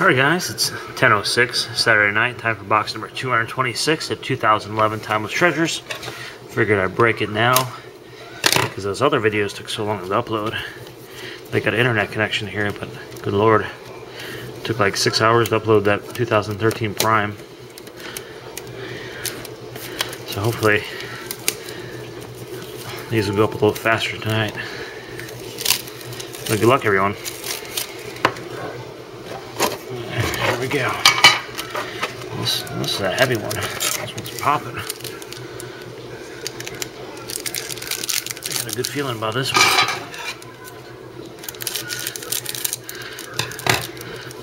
Alright guys, it's 10.06 Saturday night, time for box number 226 at 2011 Timeless Treasures. Figured I'd break it now, because those other videos took so long to upload. They got an internet connection here, but good lord. It took like six hours to upload that 2013 Prime. So hopefully, these will go up a little faster tonight. But good luck everyone. We go. This, this is a heavy one. This one's popping. I got a good feeling about this one.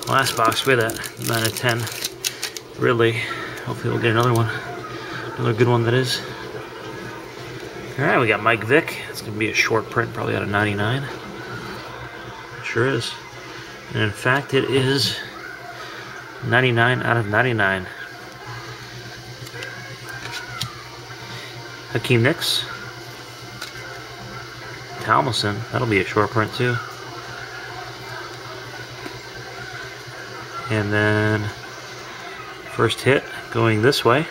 Last box, we had that 9 of 10. Really. Hopefully we'll get another one. Another good one that is. Alright, we got Mike Vick. It's going to be a short print, probably out of 99. Sure is. And in fact, it is 99 out of 99. Hakeem Nicks. Talmason. That'll be a short print too. And then first hit going this way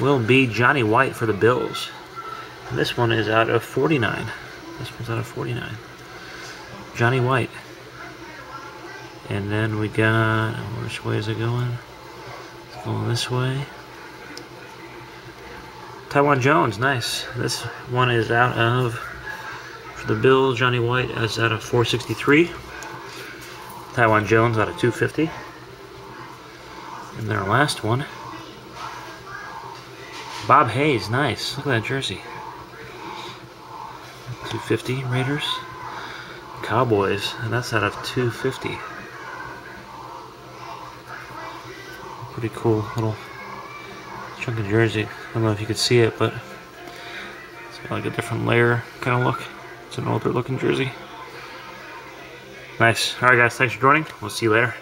will be Johnny White for the Bills. And this one is out of 49. This one's out of 49. Johnny White. And then we got, which way is it going? It's going this way. Taiwan Jones, nice. This one is out of, for the bill, Johnny White is out of 463. Taiwan Jones out of 250. And then our last one, Bob Hayes, nice. Look at that jersey. 250 Raiders. Cowboys, and that's out of 250. Pretty cool little chunk of jersey. I don't know if you could see it, but it's got like a different layer kind of look. It's an older looking jersey. Nice. Alright guys, thanks for joining. We'll see you later.